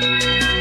Música